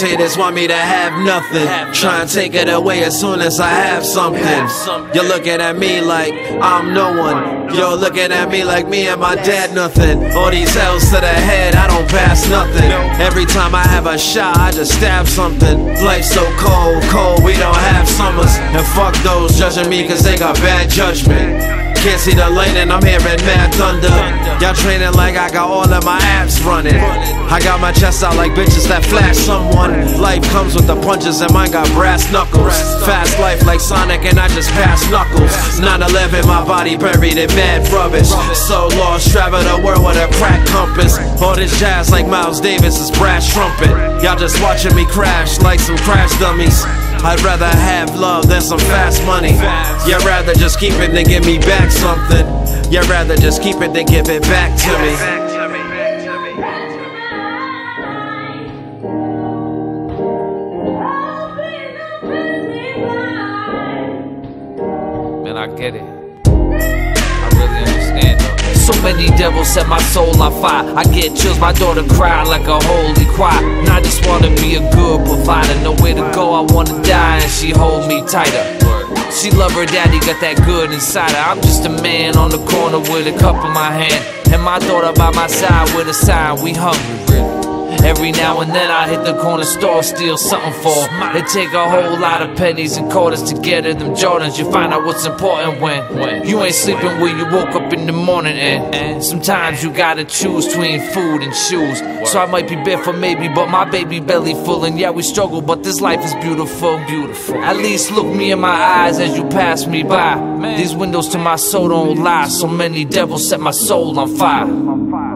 These haters want me to have nothing. Try and take it away as soon as I have something. You're looking at me like I'm no one. You're looking at me like me and my dad nothing. All these L's to the head, I don't pass nothing. Every time I have a shot, I just stab something. Life's so cold, cold, we don't have summers. And fuck those judging me cause they got bad judgment. Can't see the lane and I'm hearing mad thunder. Y'all training like I got all of my apps running. I got my chest out like bitches that flash someone. Life comes with the punches and mine got brass knuckles. Fast life like Sonic and I just pass knuckles. 9-11, my body buried in mad rubbish. So lost, travel the world with a crack compass. All this jazz like Miles Davis' is brass trumpet. Y'all just watching me crash like some crash dummies. I'd rather have love than some fast money. You'd rather just keep it than give me back something. You'd rather just keep it than give it back to me. Man, I get it. I really understand. So many devils set my soul on fire. I get chills, my daughter cry like a holy choir. Wanna be a good provider. Nowhere to go, I wanna die, and she hold me tighter. She love her daddy, got that good inside her. I'm just a man on the corner with a cup in my hand. And my daughter by my side with a sign, we hungry. Every now and then I hit the corner store, steal something for. It take a whole lot of pennies and quarters to get at them Jordans. You find out what's important when you ain't sleeping when you woke up in the morning. And sometimes you gotta choose between food and shoes. So I might be for maybe, but my baby belly full. And yeah, we struggle, but this life is beautiful, beautiful. At least look me in my eyes as you pass me by. These windows to my soul don't lie. So many devils set my soul on fire.